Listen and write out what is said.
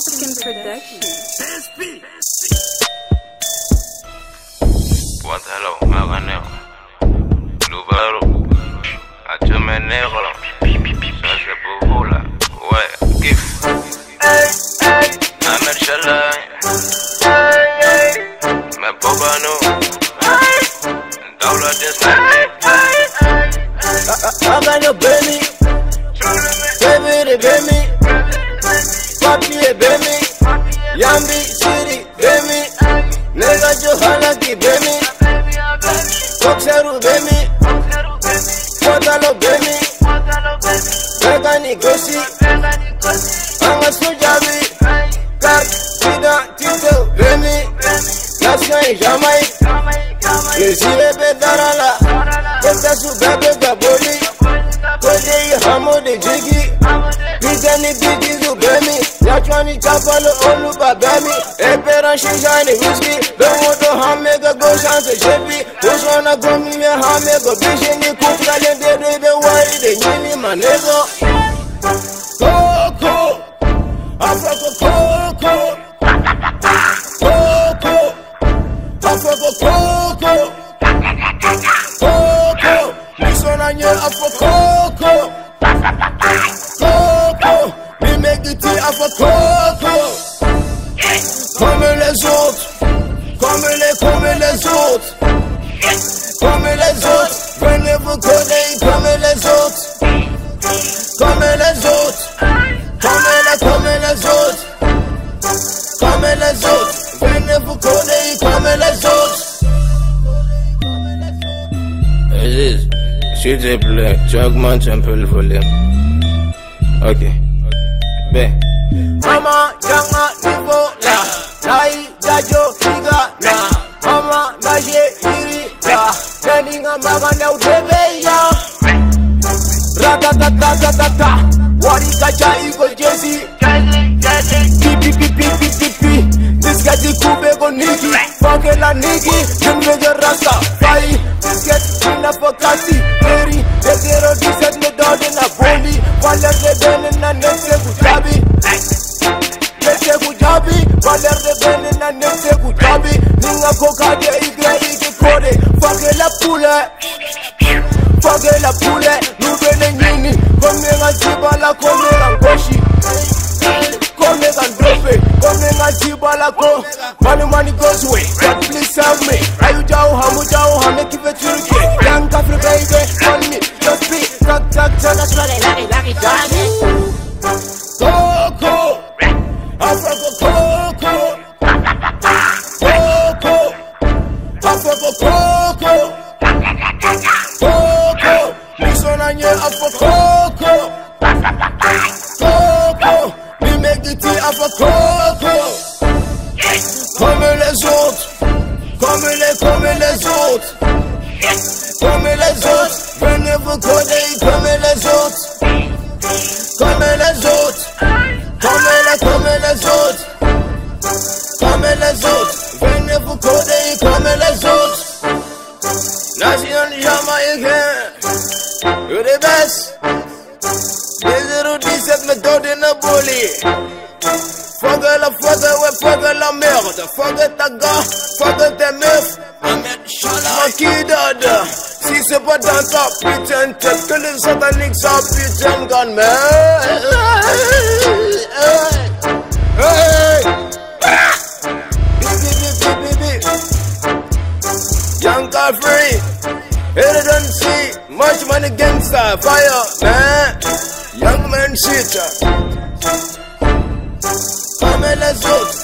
African production. Bemi, Yambi City Bemi, Nega Johanna ki Bemi, Boxeru Bemi, Kotalo Bemi, Nega Nigosi, Anga Sujabi, Kak Sida Tito Bemi, Nation Jamaïque, Yesile Bedarala, Kota Sugabe Gaboli, Kode Hamoud Jigi, Pizani Bigi Zubemi, Zaczwani kapalo olu babami Epe ranshin shani whiskey Bemo to hame ga go shanse shepi Ushwana gomi me hame go bishi ni kufla lende rebe wari de nyini manezo Koko Afroko koko Koko Afroko koko Koko Misona nye afroko koko tea Afro Comme les autres, comme les, comme les autres, comme les autres. Venez vous connaître comme les autres, comme les autres, comme les, comme les autres, comme les autres. Venez vous connaître comme les autres. S'il te plaît, tu augmentes un peu le volume. Ok. Beh. Mama chiama Nicola, dai da daggio figa na. Mama nasce irita, teninga maga ne utebeya. Ratatatatata, wari kacha iko jezi. Pipi pipi pipi pipi, this guy di kube go niki. Fuck la niki, jumbe jo rasta, fai. Get in a pokasi. Kujabi Valer de bene na nese kujabi Ninga koka de igre pule. Pule. Kome nga chibala kome nga ngoshi Kome nga Kome nga chibala ko. Money money goes God please help me. Ayu jau hamu jau hame Coco. Coco. Your Afro Coco. Coco. The tea Afro Coco. Comme les autres. Comme les, comme les autres. Comme les autres. Venez vous connaître The best Les 017 méthode in a bully. Fuck la fuck ouais fuck la merde Fuck ta gars, fuck tes meufs Ahmed Chala qui dada Si c'est pas dans ta putain tête Que les sataniques sont putain de gun man. Hey Hey. Bibi bibi bibi Young car free here they don't see much money gangster fire, man. Young man shit. Eh? Pamela Zote.